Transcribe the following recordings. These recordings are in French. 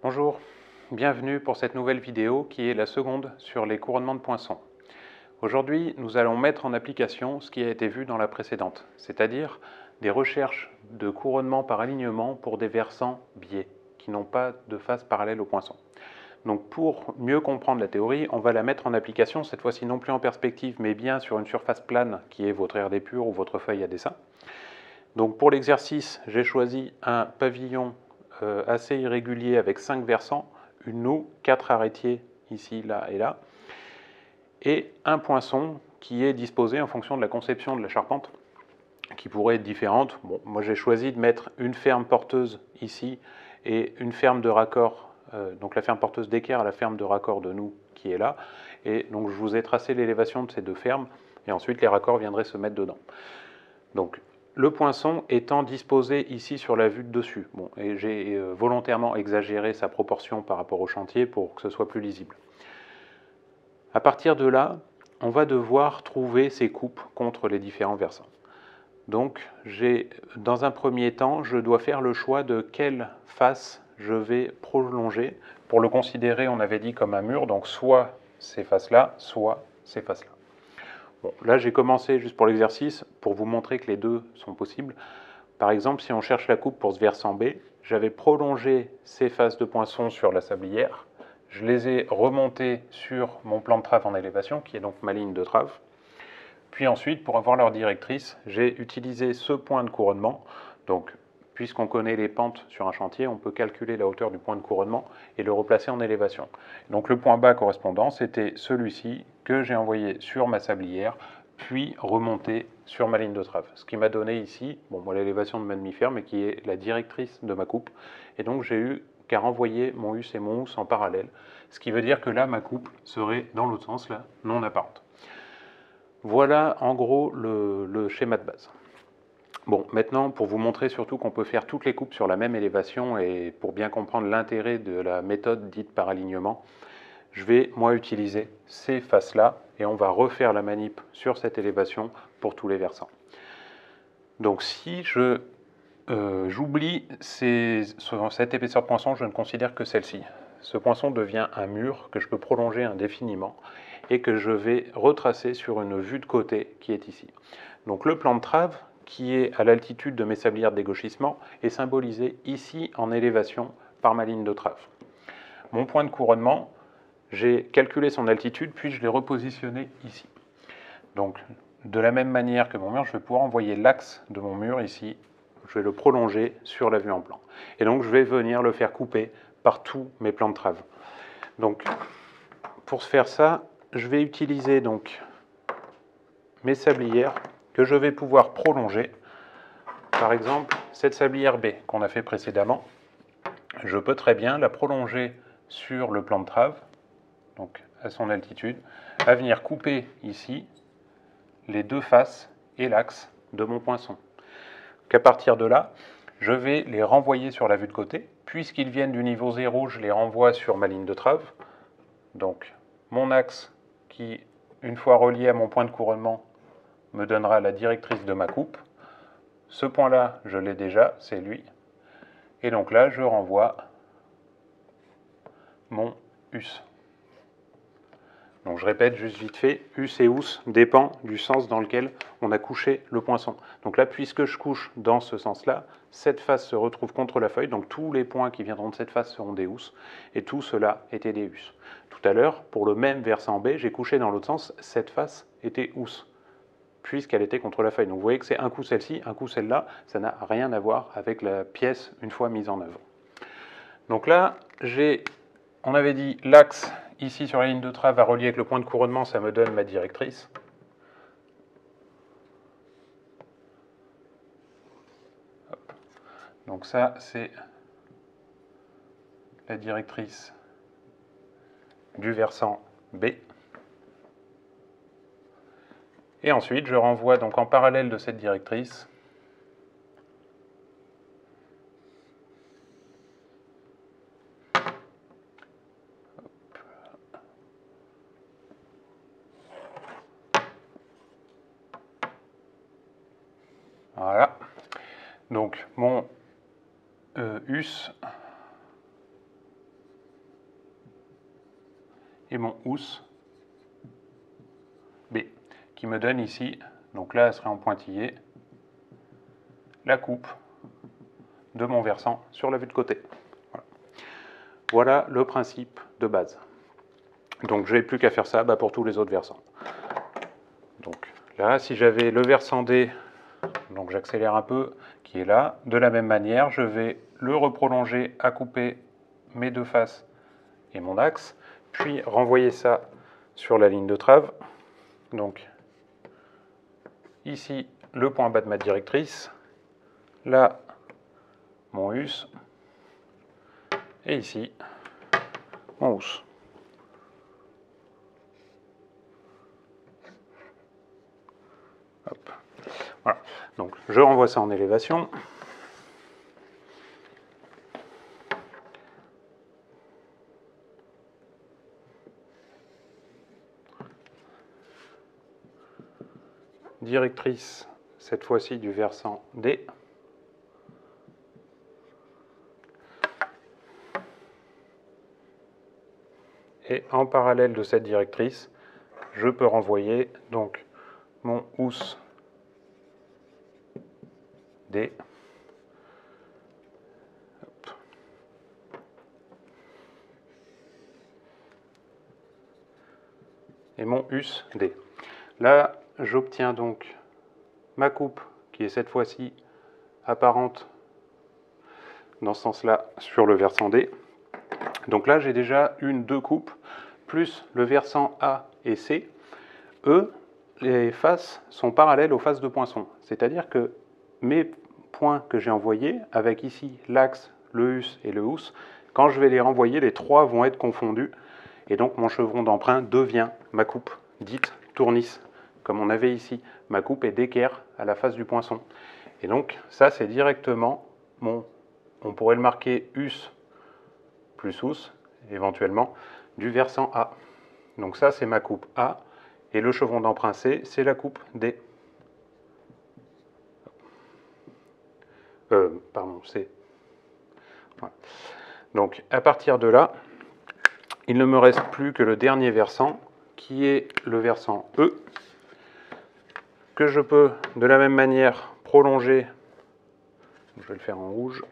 Bonjour, bienvenue pour cette nouvelle vidéo qui est la seconde sur les couronnements de poinçons. Aujourd'hui, nous allons mettre en application ce qui a été vu dans la précédente, c'est-à-dire des recherches de couronnement par alignement pour des versants biais, qui n'ont pas de face parallèle au poinçon. Donc pour mieux comprendre la théorie, on va la mettre en application, cette fois-ci non plus en perspective, mais bien sur une surface plane qui est votre RD pur ou votre feuille à dessin. Donc pour l'exercice, j'ai choisi un pavillon assez irrégulier avec cinq versants, une noue, quatre arrêtiers ici, là et là, et un poinçon qui est disposé en fonction de la conception de la charpente, qui pourrait être différente. Moi j'ai choisi de mettre une ferme porteuse ici et une ferme de raccord, euh, donc la ferme porteuse d'équerre à la ferme de raccord de nous qui est là. Et donc je vous ai tracé l'élévation de ces deux fermes, et ensuite les raccords viendraient se mettre dedans. Le poinçon étant disposé ici sur la vue de dessus. Bon, et j'ai euh, volontairement exagéré sa proportion par rapport au chantier pour que ce soit plus lisible. À partir de là, on va devoir trouver ces coupes contre les différents versants. Donc, dans un premier temps, je dois faire le choix de quelle face je vais prolonger. Pour le considérer, on avait dit comme un mur, donc soit ces faces-là, soit ces faces-là là, j'ai commencé juste pour l'exercice, pour vous montrer que les deux sont possibles. Par exemple, si on cherche la coupe pour ce versant B, j'avais prolongé ces faces de poinçon sur la sablière. Je les ai remontées sur mon plan de trave en élévation, qui est donc ma ligne de trave. Puis ensuite, pour avoir leur directrice, j'ai utilisé ce point de couronnement. Donc, puisqu'on connaît les pentes sur un chantier, on peut calculer la hauteur du point de couronnement et le replacer en élévation. Donc le point bas correspondant, c'était celui-ci que j'ai envoyé sur ma sablière, puis remonté sur ma ligne de trave. Ce qui m'a donné ici, bon, moi l'élévation de ma demi-ferme, mais qui est la directrice de ma coupe. Et donc j'ai eu qu'à renvoyer mon us et mon housse en parallèle. Ce qui veut dire que là, ma coupe serait dans l'autre sens, là, non apparente. Voilà en gros le schéma de base. Bon, maintenant, pour vous montrer surtout qu'on peut faire toutes les coupes sur la même élévation et pour bien comprendre l'intérêt de la méthode dite par alignement, je vais moi utiliser ces faces-là et on va refaire la manip sur cette élévation pour tous les versants. Donc si euh, j'oublie cette épaisseur de poinçon, je ne considère que celle-ci. Ce poinçon devient un mur que je peux prolonger indéfiniment et que je vais retracer sur une vue de côté qui est ici. Donc le plan de trave, qui est à l'altitude de mes sablières de dégauchissement, est symbolisé ici en élévation par ma ligne de trave. Mon point de couronnement, j'ai calculé son altitude, puis je l'ai repositionné ici. Donc, de la même manière que mon mur, je vais pouvoir envoyer l'axe de mon mur ici, je vais le prolonger sur la vue en plan. Et donc, je vais venir le faire couper par tous mes plans de trave. Donc, pour faire ça, je vais utiliser donc mes sablières que je vais pouvoir prolonger. Par exemple, cette sablière B qu'on a fait précédemment, je peux très bien la prolonger sur le plan de trave donc à son altitude, à venir couper ici les deux faces et l'axe de mon poinçon. Qu'à partir de là, je vais les renvoyer sur la vue de côté. Puisqu'ils viennent du niveau 0, je les renvoie sur ma ligne de trave. Donc mon axe qui, une fois relié à mon point de couronnement, me donnera la directrice de ma coupe. Ce point-là, je l'ai déjà, c'est lui. Et donc là, je renvoie mon us. Je répète juste vite fait, us et ous dépend du sens dans lequel on a couché le poinçon. Donc là, puisque je couche dans ce sens-là, cette face se retrouve contre la feuille, donc tous les points qui viendront de cette face seront des ous, et tout cela était des us. Tout à l'heure, pour le même versant B, j'ai couché dans l'autre sens, cette face était ous, puisqu'elle était contre la feuille. Donc vous voyez que c'est un coup celle-ci, un coup celle-là, ça n'a rien à voir avec la pièce une fois mise en œuvre. Donc là, j'ai, on avait dit l'axe Ici, sur la ligne de trave, à relier avec le point de couronnement, ça me donne ma directrice. Donc ça, c'est la directrice du versant B. Et ensuite, je renvoie donc en parallèle de cette directrice Voilà. Donc mon euh, us et mon housse B, qui me donne ici, donc là elle serait en pointillé, la coupe de mon versant sur la vue de côté. Voilà, le principe de base. Donc je n'ai plus qu'à faire ça bah, pour tous les autres versants. Donc là, si j'avais le versant D, donc j'accélère un peu, qui est là, de la même manière, je vais le reprolonger à couper mes deux faces et mon axe, puis renvoyer ça sur la ligne de trave. Donc ici, le point bas de ma directrice, là, mon us, et ici, mon housse. Voilà. Donc, je renvoie ça en élévation. Directrice, cette fois-ci du versant D. Et en parallèle de cette directrice, je peux renvoyer donc mon housse D. Et mon us D. Là, j'obtiens donc ma coupe qui est cette fois-ci apparente dans ce sens-là sur le versant D. Donc là, j'ai déjà une, deux coupes, plus le versant A et C. Eux, les faces sont parallèles aux faces de poinçon. C'est-à-dire que mes points que j'ai envoyés, avec ici l'axe, le hus et le housse, quand je vais les renvoyer, les trois vont être confondus. Et donc mon chevron d'emprunt devient ma coupe, dite tournice, comme on avait ici. Ma coupe est d'équerre à la face du poinçon. Et donc ça, c'est directement mon... On pourrait le marquer us plus housse, éventuellement, du versant A. Donc ça, c'est ma coupe A. Et le chevron d'emprunt C, c'est la coupe D. Euh, pardon, C. Donc, à partir de là, il ne me reste plus que le dernier versant, qui est le versant E, que je peux, de la même manière, prolonger. Je vais le faire en rouge.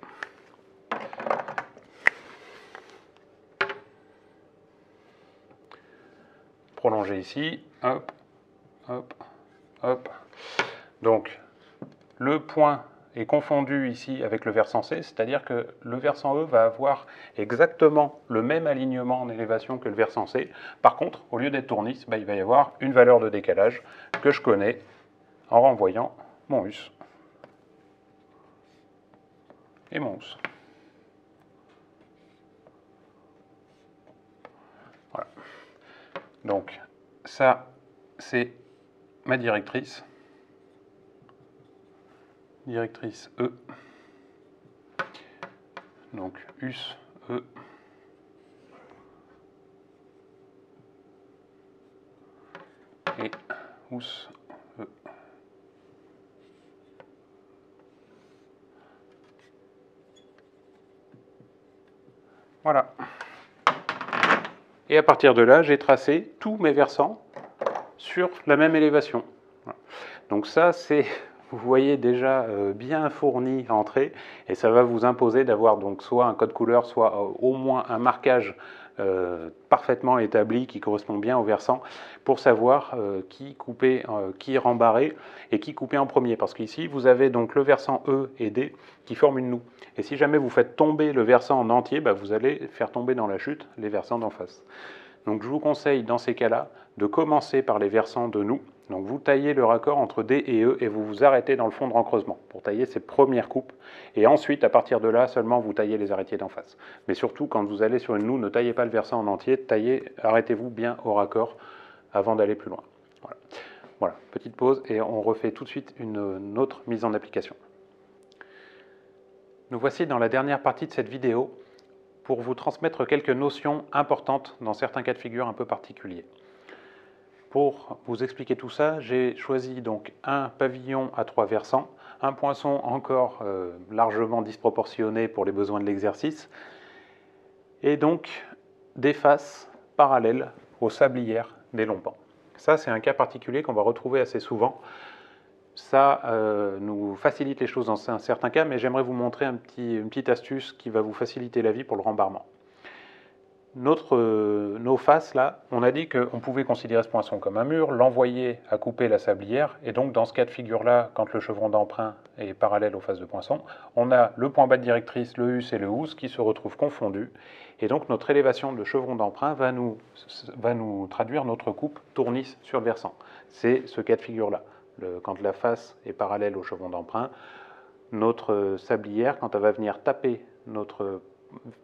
prolonger ici, hop, hop, hop. Donc, le point est confondu ici avec le versant C, c'est-à-dire que le versant E va avoir exactement le même alignement en élévation que le versant C. Par contre, au lieu d'être tournis, bah, il va y avoir une valeur de décalage que je connais en renvoyant mon us et mon us. Donc ça, c'est ma directrice. Directrice E. Donc US E. Et US E. Voilà. Et à partir de là, j'ai tracé tous mes versants sur la même élévation. Donc ça, c'est, vous voyez déjà euh, bien fourni à entrer, et ça va vous imposer d'avoir donc soit un code couleur, soit euh, au moins un marquage euh, parfaitement établi qui correspond bien au versant pour savoir qui couper, qui rembarrer et qui couper en premier. Parce qu'ici, vous avez donc le versant E et D qui forment une noue. Et si jamais vous faites tomber le versant en entier, bah, vous allez faire tomber dans la chute les versants d'en face. Donc je vous conseille dans ces cas-là de commencer par les versants de nous. Donc vous taillez le raccord entre D et E et vous vous arrêtez dans le fond de rencreusement pour tailler ces premières coupes. Et ensuite, à partir de là, seulement vous taillez les arrêtiers d'en face. Mais surtout, quand vous allez sur une noue, ne taillez pas le versant en entier, taillez, arrêtez-vous bien au raccord avant d'aller plus loin. Voilà, petite pause et on refait tout de suite une autre mise en application. Nous voici dans la dernière partie de cette vidéo pour vous transmettre quelques notions importantes dans certains cas de figure un peu particuliers. Pour vous expliquer tout ça, j'ai choisi donc un pavillon à trois versants, un poinçon encore euh, largement disproportionné pour les besoins de l'exercice, et donc des faces parallèles aux sablières des longs pans. Ça, c'est un cas particulier qu'on va retrouver assez souvent. Ça euh, nous facilite les choses dans un certain cas, mais j'aimerais vous montrer une petite astuce qui va vous faciliter la vie pour le rembarrement. Notre, euh, nos faces, là, on a dit qu'on pouvait considérer ce poinçon comme un mur, l'envoyer à couper la sablière, et donc dans ce cas de figure-là, quand le chevron d'emprunt est parallèle aux faces de poinçon, on a le point bas de directrice, le hus et le housse qui se retrouvent confondus, et donc notre élévation de chevron d'emprunt va nous, va nous traduire notre coupe tournice sur le versant. C'est ce cas de figure-là quand la face est parallèle au chevron d'emprunt, notre sablière, quand elle va venir taper notre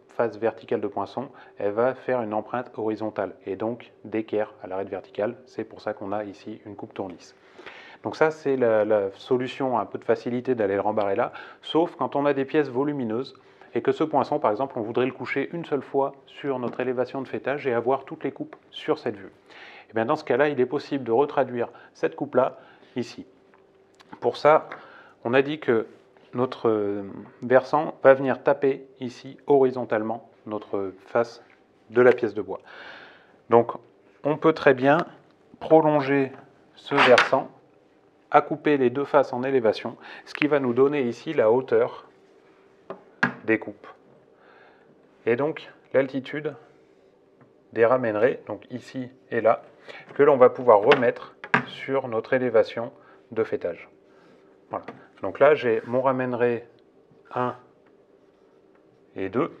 face verticale de poinçon, elle va faire une empreinte horizontale et donc d'équerre à l'arête verticale. C'est pour ça qu'on a ici une coupe tournice. Donc ça, c'est la, solution un peu de facilité d'aller le rembarrer là, sauf quand on a des pièces volumineuses et que ce poinçon, par exemple, on voudrait le coucher une seule fois sur notre élévation de fêtage et avoir toutes les coupes sur cette vue. Et eh bien dans ce cas-là, il est possible de retraduire cette coupe-là ici. Pour ça, on a dit que notre euh, versant va venir taper ici horizontalement notre face de la pièce de bois. Donc on peut très bien prolonger ce versant à couper les deux faces en élévation, ce qui va nous donner ici la hauteur des coupes. Et donc l'altitude des ramènerais, donc ici et là, que l'on va pouvoir remettre sur notre élévation de fêtage. Voilà. Donc là, j'ai mon ramènerai 1 et 2.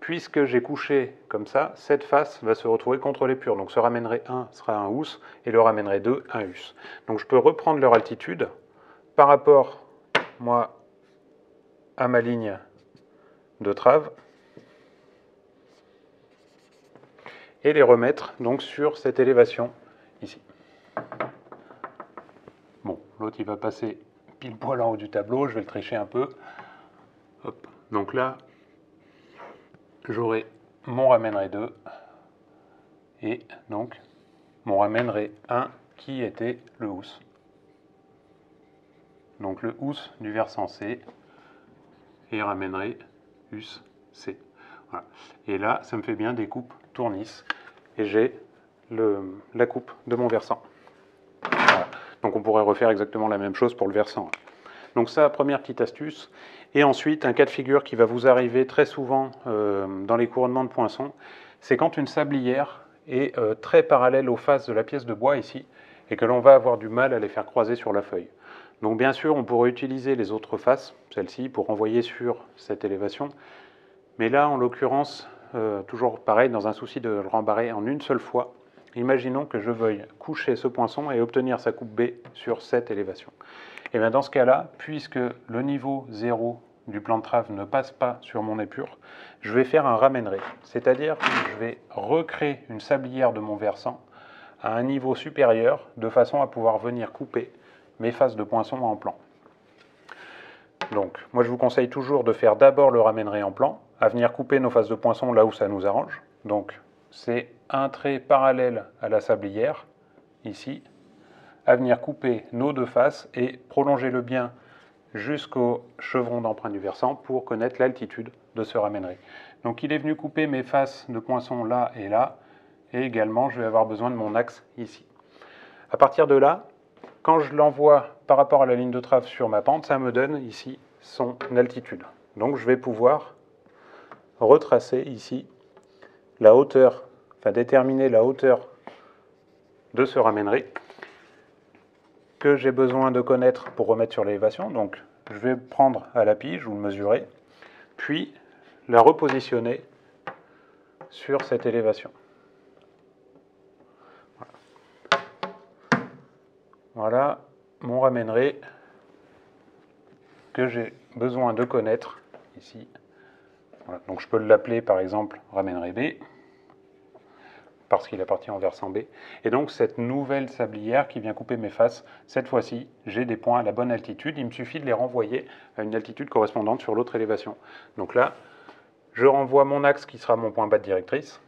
Puisque j'ai couché comme ça, cette face va se retrouver contre les. Donc ce ramènerai 1 sera un housse et le ramènerai 2 un hus. Donc je peux reprendre leur altitude par rapport, moi, à ma ligne de trave et les remettre donc sur cette élévation ici. Bon, l'autre il va passer pile poil en haut du tableau, je vais le tricher un peu. Donc là, j'aurai mon ramènerai 2 et donc mon ramènerai 1 qui était le housse. Donc le housse du versant C et ramènerai hus C. Et là, ça me fait bien des coupes tournis et j'ai la coupe de mon versant. On pourrait refaire exactement la même chose pour le versant. Donc ça, première petite astuce. Et ensuite, un cas de figure qui va vous arriver très souvent euh, dans les couronnements de poinçons, c'est quand une sablière est euh, très parallèle aux faces de la pièce de bois ici, et que l'on va avoir du mal à les faire croiser sur la feuille. Donc bien sûr, on pourrait utiliser les autres faces, celle-ci, pour envoyer sur cette élévation. Mais là, en l'occurrence, euh, toujours pareil, dans un souci de le rembarrer en une seule fois, Imaginons que je veuille coucher ce poinçon et obtenir sa coupe B sur cette élévation. Et eh bien dans ce cas-là, puisque le niveau 0 du plan de trave ne passe pas sur mon épure, je vais faire un ramènerai. C'est-à-dire que je vais recréer une sablière de mon versant à un niveau supérieur de façon à pouvoir venir couper mes faces de poinçon en plan. Donc, moi je vous conseille toujours de faire d'abord le ramènerai en plan, à venir couper nos faces de poinçon là où ça nous arrange. Donc, c'est un trait parallèle à la sablière, ici, à venir couper nos deux faces et prolonger le bien jusqu'au chevron d'emprunt du versant pour connaître l'altitude de ce ramènerai. Donc il est venu couper mes faces de poinçon là et là, et également je vais avoir besoin de mon axe ici. À partir de là, quand je l'envoie par rapport à la ligne de trave sur ma pente, ça me donne ici son altitude. Donc je vais pouvoir retracer ici la hauteur, enfin déterminer la hauteur de ce ramènerai que j'ai besoin de connaître pour remettre sur l'élévation. Donc je vais prendre à la pige ou le mesurer, puis la repositionner sur cette élévation. Voilà, mon ramènerai que j'ai besoin de connaître ici. Donc je peux l'appeler par exemple ramènerai B parce qu'il appartient au versant B. Et donc cette nouvelle sablière qui vient couper mes faces, cette fois-ci, j'ai des points à la bonne altitude. Il me suffit de les renvoyer à une altitude correspondante sur l'autre élévation. Donc là, je renvoie mon axe qui sera mon point bas de directrice.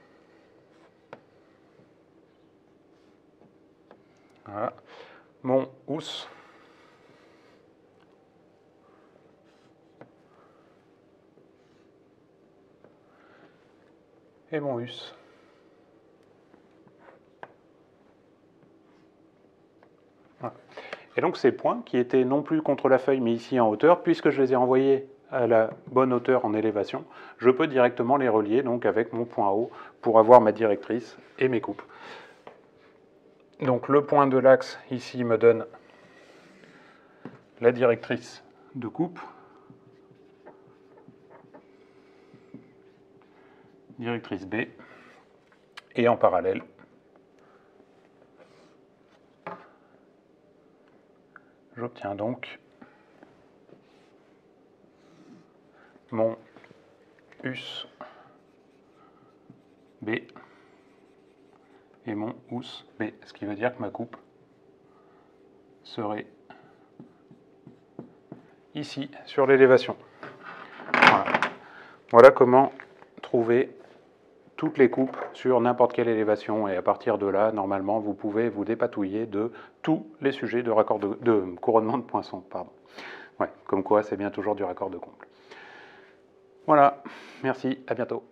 Voilà. Mon housse. Et mon hus. Et donc ces points, qui étaient non plus contre la feuille, mais ici en hauteur, puisque je les ai envoyés à la bonne hauteur en élévation, je peux directement les relier donc avec mon point haut pour avoir ma directrice et mes coupes. Donc le point de l'axe ici me donne la directrice de coupe, directrice B, et en parallèle, j'obtiens donc mon US B et mon US B, ce qui veut dire que ma coupe serait ici sur l'élévation. Voilà. comment trouver toutes les coupes sur n'importe quelle élévation et à partir de là, normalement, vous pouvez vous dépatouiller de tous les sujets de, raccord de, couronnement de poinçon. Comme quoi, c'est bien toujours du raccord de comble. Voilà, merci, à bientôt.